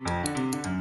うん。